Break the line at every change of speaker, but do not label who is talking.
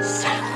Sound.